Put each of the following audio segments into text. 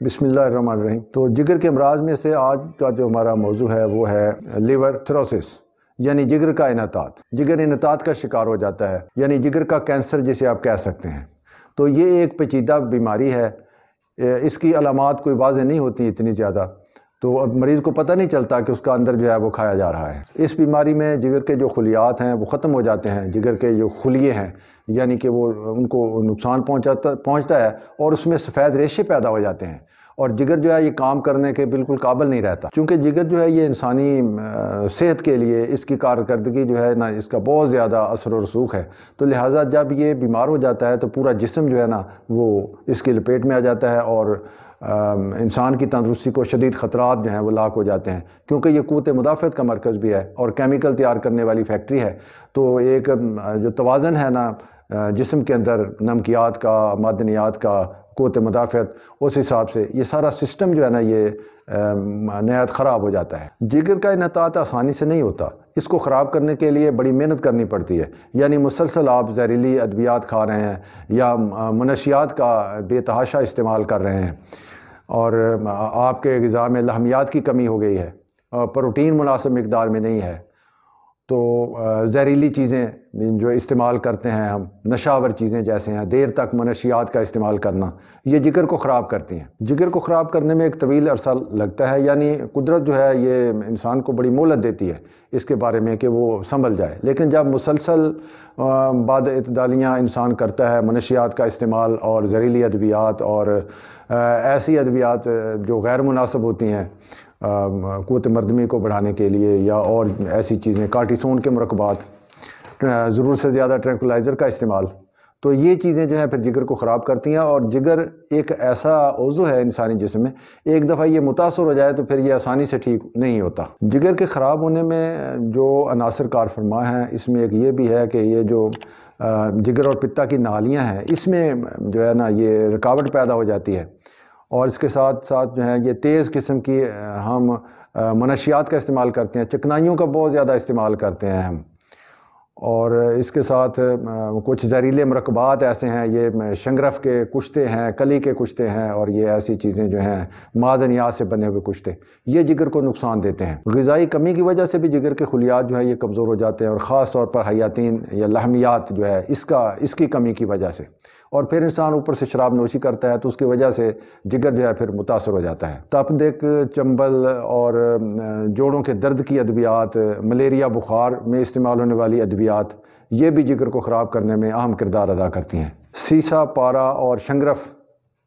बिसमीम तो जिगर के अमराज में से आज का जो हमारा मौजू है, वो है लिवर थ्रोसिस, यानी जिगर का इनतात जिगर इनतात का शिकार हो जाता है, यानी जिगर का कैंसर जिसे आप कह सकते हैं। तो ये एक पेचीदा बीमारी है इसकी अलामत कोई वाज नहीं होती इतनी ज़्यादा। तो अब मरीज़ को पता नहीं चलता कि उसका अंदर जो है वो खाया जा रहा है। इस बीमारी में जिगर के जो खुलियात हैं, वो ख़त्म हो जाते हैं। जिगर के जो खुलिए हैं, यानी कि वो उनको नुकसान पहुँचाता, पहुँचता है और उसमें सफ़ेद रेशे पैदा हो जाते हैं। और जिगर जो है ये काम करने के बिल्कुल काबिल नहीं रहता। क्योंकि जिगर जो है ये इंसानी सेहत के लिए इसकी कारकर्दगी जो है ना इसका बहुत ज़्यादा असर और रसूख है। तो लिहाजा जब ये बीमार हो जाता है तो पूरा जिसम जो है ना वो इसकी लपेट में आ जाता है और इंसान की तंदरुस्ती को शदीद ख़तरात जो हैं वो लाक हो जाते हैं। क्योंकि ये क़वत मुदाफ़त का मरकज़ भी है और केमिकल तैयार करने वाली फैक्ट्री है। तो एक जो तोज़न है ना जिसम के अंदर नमकियात का, मदनियात का क़वत मुदाफ़त उस हिसाब से ये सारा सिस्टम जो है ना ये नहायत ख़राब हो जाता है। जिगर का इनतात आसानी से नहीं होता। इसको ख़राब करने के लिए बड़ी मेहनत करनी पड़ती है। यानी मुसलसल आप जहरीली अद्वियात खा रहे हैं या मनशियात का बेतहाशा इस्तेमाल कर रहे हैं और आपके गज़ा में लहमियात की कमी हो गई है। प्रोटीन मुनासिब मकदार में नहीं है। तो जहरीली चीज़ें जो इस्तेमाल करते हैं हम, नशावर चीज़ें जैसे हैं, देर तक मनशियात का इस्तेमाल करना, ये जिगर को ख़राब करती हैं। जिगर को ख़राब करने में एक तवील अरसा लगता है, यानी कुदरत जो है ये इंसान को बड़ी मोहलत देती है इसके बारे में कि वो संभल जाए। लेकिन जब मुसलसल बाद इतदालियाँ इंसान करता है, मनशियात का इस्तेमाल और जहरीली अद्वियात और ऐसी अद्वियात जो गैर मुनासब होती हैं क़वत मरदमी को बढ़ाने के लिए या और ऐसी चीज़ें, कार्टिसोन के मरकबात ज़रूर से ज़्यादा ट्रैंकुलाइज़र का इस्तेमाल। तो ये चीज़ें जो हैं फिर जिगर को ख़राब करती हैं और जिगर एक ऐसा उज़ु है इंसानी जिसम में, एक दफ़ा ये मुतासर हो जाए तो फिर ये आसानी से ठीक नहीं होता। जिगर के ख़राब होने में जो अनासर कार फरमा हैं, इसमें एक ये भी है कि ये जो जिगर और पित्ता की नालियाँ हैं, इसमें जो है ना ये रुकावट पैदा हो जाती है। और इसके साथ साथ जो है, ये तेज़ किस्म की हम मनशियात का इस्तेमाल करते हैं, चिकनाइयों का बहुत ज़्यादा इस्तेमाल करते हैं हम। और इसके साथ कुछ जहरीले मरकबात ऐसे हैं, ये शंगरफ के कुश्ते हैं, कली के कुश्ते हैं, और ये ऐसी चीज़ें जो हैं, मादनियात से बने हुए कुश्ते, ये जिगर को नुकसान देते हैं। गज़ाई कमी की वजह से भी जिगर के खुलियात जो है, ये कमज़ोर हो जाते हैं, और ख़ास तौर पर हयातीन या लहमियात जो है, इसका, इसकी कमी की वजह से। और फिर इंसान ऊपर से शराब नोशी करता है तो उसकी वजह से जिगर जो है फिर मुतासर हो जाता है। तप देख चंबल और जोड़ों के दर्द की अद्वियात, मलेरिया, बुखार में इस्तेमाल होने वाली अद्वियात, ये भी जिगर को ख़राब करने में अहम किरदार अदा करती हैं। सीसा, पारा और शंगरफ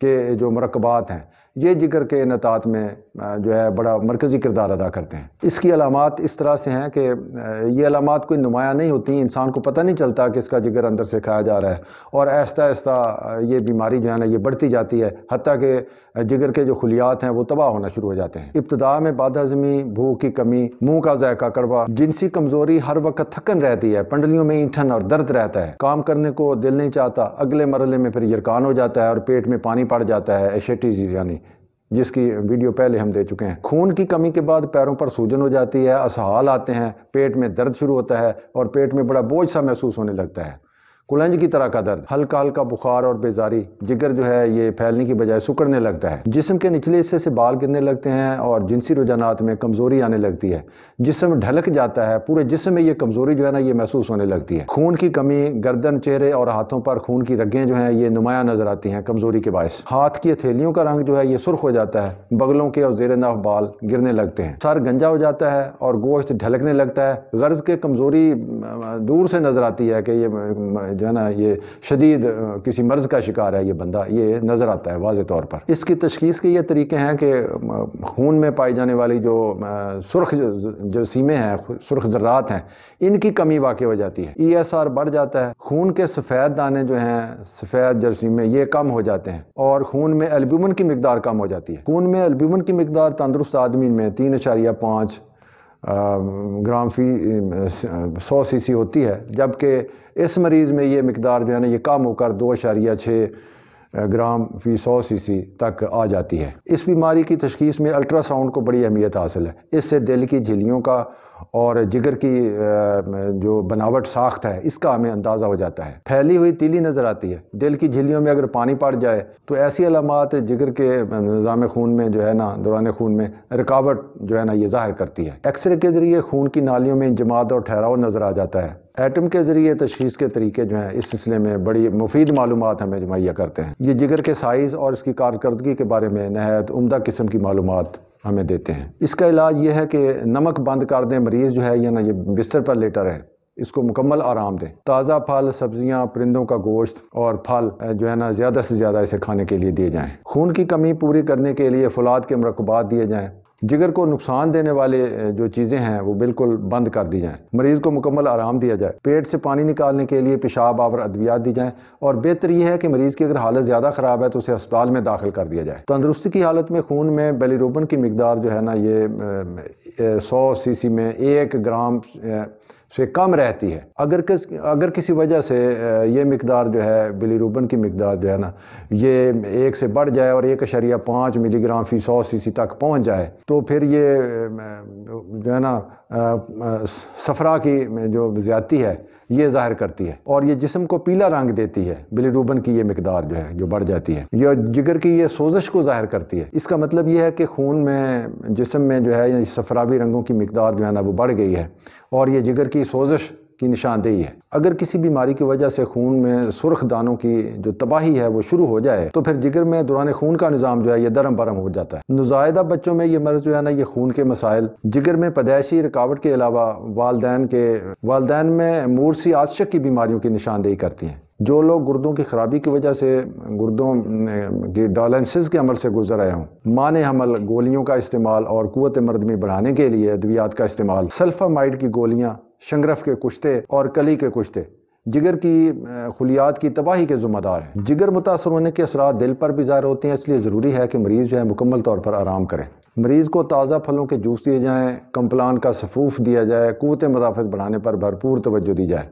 के जो मरकबात हैं ये ज़िक्र के नतात में जो है बड़ा मरकज़ी किरदार अदा करते हैं। इसकी अलामत इस तरह से हैं कि ये अलामत कोई नुमाया नहीं होती, इंसान को पता नहीं चलता कि इसका जिगर अंदर से खाया जा रहा है। और आहिस्ता आहिस्ता ये बीमारी जो है ना, ये बढ़ती जाती है हती कि जिगर के जो खुलियात हैं, वो तबाह होना शुरू हो जाते हैं। इब्तदा में बादहजमी भूख की कमी, मुँह का जायका कड़वा, जिनसी कमज़ोरी हर वक्त थकन रहती है, पंडलियों में ईंठन और दर्द रहता है। काम करने को दिल नहीं चाहता, अगले मरले में फिर यरकान हो जाता है और पेट में पानी पड़ जाता है, एशेटीज यानी। जिसकी वीडियो पहले हम दे चुके हैं। खून की कमी के बाद पैरों पर सूजन हो जाती है, असहाल आते हैं, पेट में दर्द शुरू होता है और पेट में बड़ा बोझ सा महसूस होने लगता है। कुलंज की तरह का दर्द हल्का हल्का बुखार और बेजारी, जिगर जो है ये फैलने की बजाय सुकड़ने लगता है। जिसम के निचले हिस्से से बाल गिरने लगते हैं और जिनसी रुझानात में कमज़ोरी आने लगती है। जिसम ढलक जाता है, पूरे जिसम में ये कमज़ोरी जो है ना ये महसूस होने लगती है। खून की कमी, गर्दन, चेहरे और हाथों पर खून की रगें जो है ये नुमाया नज़र आती हैं कमज़ोरी के बायस। हाथ की हथेलियों का रंग जो है ये सुर्ख हो जाता है, बगलों के और जेर नाफ बाल गिरने लगते हैं। सर गंजा हो जाता है और गोश्त ढलकने लगता है। गर्ज के कमज़ोरी दूर से नज़र आती है कि ये जो है ना, ये शदीद किसी मर्ज़ का शिकार है ये बंदा, ये नज़र आता है वाज तौर पर। इसकी तशखीस के ये तरीके हैं कि खून में पाई जाने वाली जो सुर्ख जसीमें हैं सुर्ख ज़रात हैं, इनकी कमी वाक़ हो जाती है। ई एस आर बढ़ जाता है, खून के सफ़ेद दाने जो हैं, सफ़ेद जरसीमें ये कम हो जाते हैं और खून में एल्ब्यूमन की मकदार कम हो जाती है। खून में एल्ब्यूमन की मकदार तंदरुस्त आदमी में तीन अशारिया पाँच ग्राम फ़ी, सौ सी सी होती है, जबकि इस मरीज़ में ये मकदार जो है ना, ये कम होकर दो अशारिया छः ग्राम फ़ी सौ सी सी तक आ जाती है। इस बीमारी की तशखीस में अल्ट्रासाउंड को बड़ी अहमियत हासिल है। इससे दिल की झिलियों का और जिगर की जो बनावट साख्त है, इसका हमें अंदाज़ा हो जाता है। फैली हुई तीली नज़र आती है। दिल की झिल्लियों में अगर पानी पड़ जाए तो ऐसी अलामत जिगर के निज़ाम खून में जो है ना, दौरान खून में रुकावट जो है ना, ये ज़ाहिर करती है। एक्सरे के ज़रिए खून की नालियों में जमात और ठहराव नज़र आ जाता है। एटम के ज़रिए तशीस के तरीके जो हैं, इस सिलसिले में बड़ी मुफीद मालूम हमें मुहैया करते हैं। ये जिगर के साइज़ और इसकी कारकर्दगी के बारे में नहायत उमदा किस्म की मालूम हमें देते हैं। इसका इलाज यह है कि नमक बंद कर दें, मरीज़ जो है या ना ये बिस्तर पर लेटा रहे, इसको मुकम्मल आराम दें। ताज़ा फल, सब्ज़ियाँ, परिंदों का गोश्त और फल जो है ना, ज़्यादा से ज़्यादा इसे खाने के लिए दिए जाएँ। खून की कमी पूरी करने के लिए फुलाद के मरकबात दिए जाएँ। जिगर को नुकसान देने वाले जो चीज़ें हैं, वो बिल्कुल बंद कर दी जाएँ। मरीज़ को मुकम्मल आराम दिया जाए। पेट से पानी निकालने के लिए पेशाब, आवर अद्वियात दी जाएँ और बेहतर यह है कि मरीज़ की अगर हालत ज़्यादा ख़राब है तो उसे अस्पताल में दाखिल कर दिया जाए। तंदरुस्ती की हालत में खून में बेलीरोबन की मकदार जो है ना, ये सौ सी में एक ग्राम से कम रहती है। अगर किस, अगर किसी वजह से ये मकदार जो है, बिलीरूबन की मकदार जो है ना, ये एक से बढ़ जाए और एक अशरिया पाँच मिलीग्राम फ़ी सौ सी तक पहुँच जाए तो फिर ये जो है ना सफरा की जो ज़्यादती है, ये ज़ाहिर करती है। और ये जिसम को पीला रंग देती है, बिलीरूबन की ये मकदार जो है, जो बढ़ जाती है। यह जिगर की ये सोजश को ज़ाहिर करती है। इसका मतलब ये है कि खून में, जिसम में जो है सफरावी रंगों की मकदार जो है ना, वो बढ़ गई है। और ये जिगर की सोजिश की निशानदेही है। अगर किसी बीमारी की वजह से खून में सुरख दानों की जो तबाही है वो शुरू हो जाए तो फिर जिगर में दौरान खून का निज़ाम जो है ये दरम बरम हो जाता है। नुजायदा बच्चों में ये मर्ज जो है ना, ये खून के मसाइल, जिगर में पैदाइशी रुकावट के अलावा वालदेन के, वालदेन में मूर्सी आदशक की बीमारियों की निशानदेही करती हैं। जो लोग गुर्दों की खराबी की वजह से गुर्दों की डॉलेंसिस के अमल से गुजर रहे हों माने हमल गोलियों का इस्तेमाल और कुत मरदमी बढ़ाने के लिए अद्वियात का इस्तेमाल, सल्फामाइड की गोलियाँ, शंगरफ के कुश्ते और कली के कुश्ते, जिगर की खुलियात की तबाही के ज़िम्मेदार हैं। जिगर मुतासर होने के असरा दिल पर भी ज़ाहिर होते हैं, इसलिए ज़रूरी है कि मरीज़ जो है मुकम्मल तौर पर आराम करें। मरीज़ को ताज़ा फलों के जूस दिए जाएँ कम्पलान का सफूफ दिया जाए क़वत मदाफ़त बढ़ाने पर भरपूर तवज्जो दी जाए।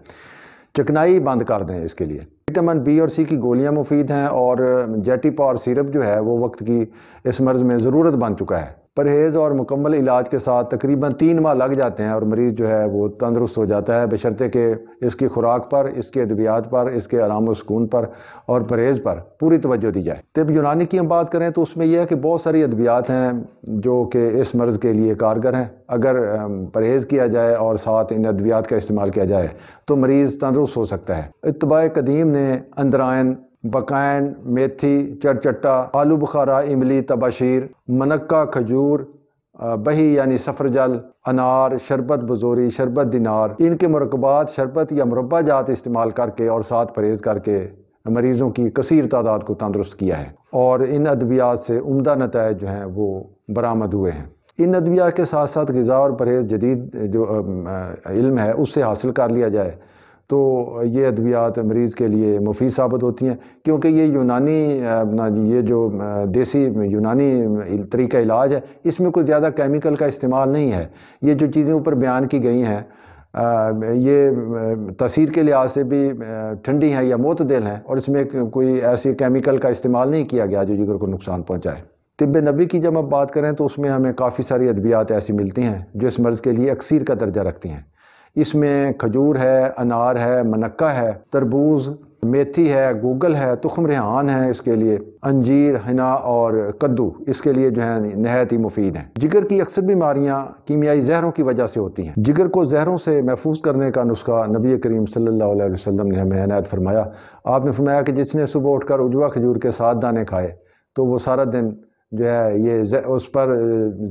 चिकनाई बंद कर दें इसके लिए। विटामिन बी और सी की गोलियाँ मुफीद हैं और जेटी पावर सिरप जो है वो वक्त की इस मर्ज़ में ज़रूरत बन चुका है। परहेज़ और मुकम्मल इलाज के साथ तकरीबन तीन माह लग जाते हैं और मरीज़ जो है वो तंदरुस्त हो जाता है, बशर्ते कि इसकी खुराक पर, इसके अद्वियात पर, इसके आराम सुकून पर और परहेज़ पर पूरी तवज्जो दी जाए। तब यूनानी की हम बात करें तो उसमें यह है कि बहुत सारी अद्वियात हैं जो कि इस मर्ज़ के लिए कारगर हैं। अगर परहेज़ किया जाए और साथ इन अद्वियात का इस्तेमाल किया जाए तो मरीज़ तंदरुस्त हो सकता है। इतबा कदीम ने अंदरायन बकैन मेथी चटचट्टा आलू बुखारा, इमली, तबाशीर, मनक्का, खजूर बही यानी सफ़रजल, अनार, शरबत बजोरी, शरबत दिनार। इनके मरकबात शरबत या मुरबा जात इस्तेमाल करके और साथ परहेज़ करके मरीज़ों की कसर तादाद को तंदरुस्त किया है। और इन अद्वियात से उमदा नतज जो हैं वो बरामद हुए हैं। इन अद्वियात के साथ साथ गज़ा और परहेज़ जदीद जो इल्म है, उससे हासिल कर लिया जाए। तो ये अद्वियात मरीज़ के लिए मुफीद साबित होती हैं, क्योंकि ये यूनानी अपना ये जो देसी यूनानी तरीका इलाज है, इसमें कोई ज़्यादा केमिकल का इस्तेमाल नहीं है। ये जो चीज़ें ऊपर बयान की गई हैं ये तसीर के लिहाज से भी ठंडी हैं या मोतदिल हैं, और इसमें कोई ऐसी केमिकल का इस्तेमाल नहीं किया गया जो जिगर को नुकसान पहुँचाए। तिब नबी की जब आप बात करें तो उसमें हमें काफ़ी सारी अद्वियात ऐसी मिलती हैं, जो इस मर्ज़ के लिए अक्सर का दर्जा रखती हैं। इसमें खजूर है, अनार है, मनक्का है, तरबूज, मेथी है, गूगल है तुखम रेहान है इसके लिए, अंजीर, हिना और कद्दू इसके लिए जो है नहायत ही मुफीद हैं। जिगर की अक्सर बीमारियाँ कीमियाई जहरों की वजह से होती हैं। जिगर को जहरों से महफूज करने का नुस्खा नबी करीम अलैहि वसल्लम ने हमें इनायत फरमाया। आपने फरमाया कि जिसने सुबह उठकर उजवा खजूर के साथ दाने खाए तो वो सारा दिन जो है ये उस पर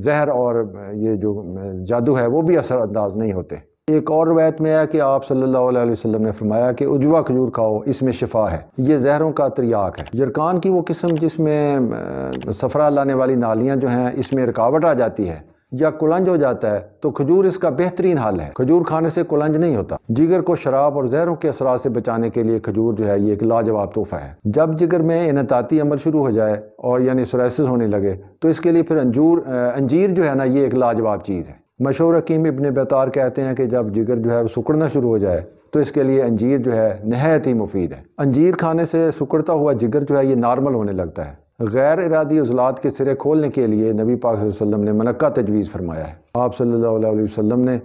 जहर और ये जो जादू है, वो भी असरअंदाज नहीं होते। एक और रवायत में आया कि आप सल्लल्लाहु अलैहि वसल्लम ने फरमाया कि उजवा खजूर खाओ, इसमें शिफा है। ये जहरों का त्रियाक है। जरकान की वो किस्म जिसमें सफरा लाने वाली नालियाँ जो हैं, इसमें रुकावट आ जाती है या कुलंज हो जाता है तो खजूर इसका बेहतरीन हल है। खजूर खाने से कुलंज नहीं होता। जिगर को शराब और जहरों के असरा से बचाने के लिए खजूर जो है, ये एक लाजवाब तोहफा है। जब जिगर में इनताती अमल शुरू हो जाए और यानी सोरेसिस होने लगे तो इसके लिए फिर अंजूर अंजीर जो है ना, ये एक लाजवाब चीज़ है। मशहूर हकीम इबन बेतार कहते हैं कि जब जिगर जो है वो सुकड़ना शुरू हो जाए तो इसके लिए अंजीर जो है नहायत ही मुफीद है। अंजीर खाने से सुकड़ता हुआ जिगर जो है ये नॉर्मल होने लगता है। गैर इरादी उजलात के सिरे खोलने के लिए नबी पाक वसल्लम ने मनक्का तजवीज़ फरमाया है। आप सल्लल्लाहु अलैहि वसल्लम ने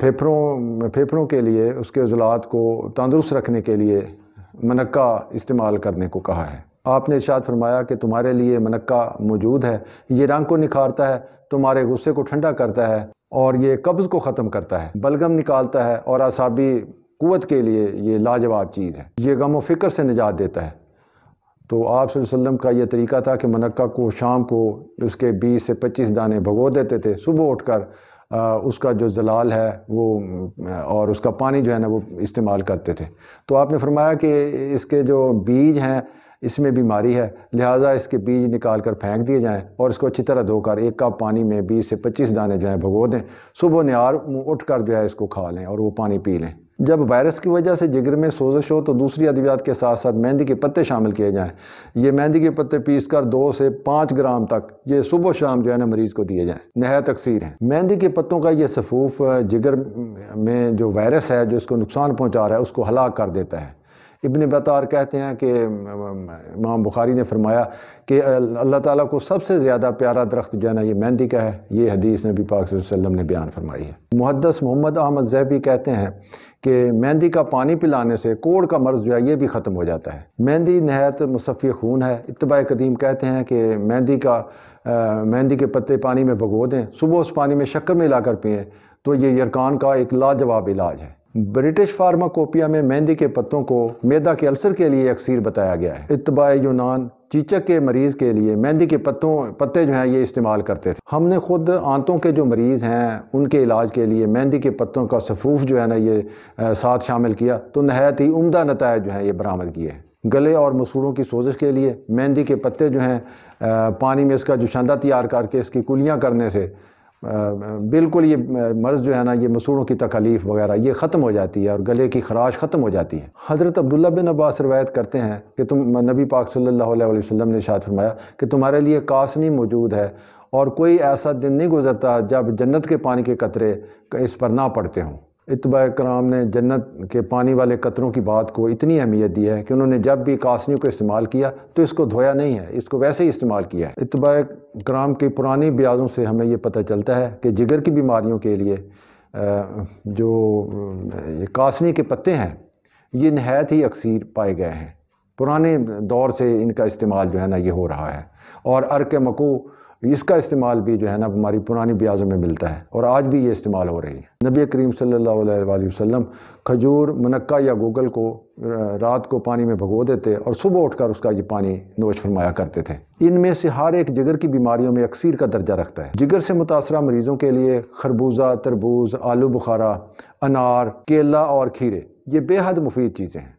फेफड़ों फेफड़ों के लिए उसके अजलात को तंदुरुस्त रखने के लिए मनक्का इस्तेमाल करने को कहा है। आपने इर्शाद फरमाया कि तुम्हारे लिए मनक्का मौजूद है। ये रंग को निखारता है, तुम्हारे गुस्से को ठंडा करता है और ये कब्ज़ को ख़त्म करता है। बलगम निकालता है और असाबी कुत के लिए ये लाजवाब चीज़ है। ये गम व फ़िक्र से निजात देता है। तो आप वसल्लम का ये तरीका था कि मनक्का को शाम को उसके 20 से 25 दाने भगो देते थे। सुबह उठकर उसका जो जलाल है, वो, और उसका पानी जो है ना, वो इस्तेमाल करते थे। तो आपने फरमाया कि इसके जो बीज हैं इसमें बीमारी है। लिहाजा इसके बीज निकाल कर फेंक दिए जाएँ और इसको अच्छी तरह धोकर एक कप पानी में 20 से 25 दाने जो हैं भगो दें। सुबह निहार उठ कर जो है इसको खा लें और वो पानी पी लें। जब वायरस की वजह से जिगर में सोजश हो तो दूसरी अद्वियात के साथ साथ मेहंदी के पत्ते शामिल किए जाएँ। ये मेहंदी के पत्ते पीस कर दो से पाँच ग्राम तक ये सुबह शाम जो है ना मरीज़ को दिए जाएँ। नहायत तकसीर है। मेहंदी के पत्तों का ये सफूफ, जिगर में जो वायरस है, जो इसको नुकसान पहुँचा रहा है, उसको हलाक कर देता है। इबन बतार कहते हैं कि इमाम बुखारी ने फरमाया कि अल्लाह ताला को सबसे ज़्यादा प्यारा दरख्त जो है ना, ये मेहंदी का है। ये हदीस नबी पाक वसल्लम ने बयान फरमाई है। मुहदस मोहम्मद अहमद जैबी कहते हैं कि, मेहंदी का पानी पिलाने से कोड़ का मर्ज़ जो है, ये भी ख़त्म हो जाता है। मेहंदी नहायत मुसफ़ी खून है। इतबा कदीम कहते हैं कि, मेहंदी का मेहंदी के पत्ते पानी में भगो दें। सुबह उस पानी में शक्कर में लाकर पिएँ तो ये यरकान का एक लाजवाब इलाज है। ब्रिटिश फार्माकोपिया में मेहंदी के पत्तों को मैदा के अल्सर के लिए अक्सर बताया गया है। इतबा यूनान, चीचक के मरीज़ के लिए मेहंदी के पत्तों, पत्ते जो हैं ये इस्तेमाल करते थे। हमने खुद आंतों के जो मरीज़ हैं, उनके इलाज के लिए मेहंदी के पत्तों का सफूफ जो है ना ये साथ शामिल किया तो नहायत ही उमदा नतज जो है ये बरामद किए हैं। गले और मसूरों की सोजिश के लिए मेहंदी के पत्ते जो हैं पानी में इसका जो छंदा तैयार करके इसकी कुलियाँ करने से बिल्कुल ये मर्ज़ जो है ना, ये मसूड़ों की तकलीफ़ वगैरह, ये ख़त्म हो जाती है और गले की खराश ख़त्म हो जाती है। हज़रत अब्दुल्ला बिन अब्बास रवायत करते हैं कि तुम, नबी पाक सल्लल्लाहु अलैहि वसल्लम ने शाद फरमाया कि तुम्हारे लिए कासनी मौजूद है और कोई ऐसा दिन नहीं गुजरता जब जन्नत के पानी के कतरे इस पर ना पड़ते हों। इतबा कराम ने जन्नत के पानी वाले कतरों की बात को इतनी अहमियत दी है कि उन्होंने जब भी कासनियों को इस्तेमाल किया तो इसको धोया नहीं है, इसको वैसे ही इस्तेमाल किया है। इतबा कराम की पुरानी ब्याजों से हमें ये पता चलता है कि जिगर की बीमारियों के लिए जो, ये कासनी के पत्ते हैं, ये नहायत ही अक्सर पाए गए हैं। पुराने दौर से इनका इस्तेमाल जो है ना, ये हो रहा है। और अर्क मकू इसका इस्तेमाल भी जो है ना हमारी पुरानी ब्याजों में मिलता है और आज भी ये इस्तेमाल हो रही है। नबी करीम सल्लल्लाहु वसम खजूर, मनक्का या गूगल को रात को पानी में भगो देते और सुबह उठकर उसका ये पानी नोश फरमाया करते थे। इनमें से हर एक जिगर की बीमारियों में अक्सर का दर्जा रखता है। जिगर से मुतासर मरीज़ों के लिए खरबूजा, तरबूज, आलू बुखारा, अनार, केला और खीरे, ये बेहद मुफीद चीज़ें हैं।